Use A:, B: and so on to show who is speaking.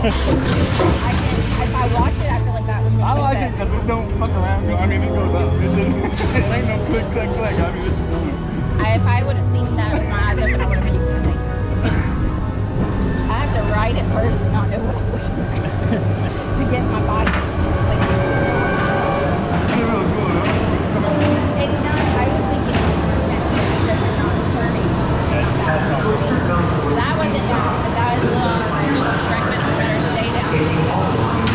A: I like that it because
B: it don't fuck around. I mean, it goes up. It, just, it ain't no click, click, click. I mean, it's just going.
A: I, if I would have seen that with my eyes open, I would have puked something. I have to ride it first and not know what I'm to get my body.